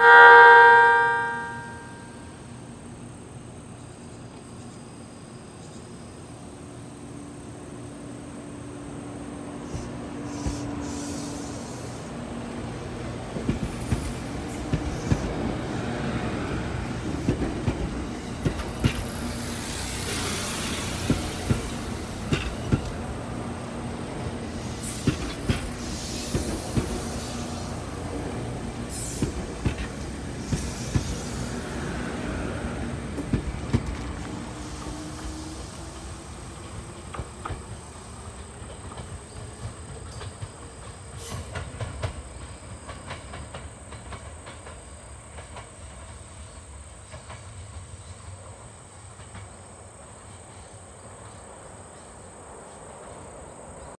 Ah!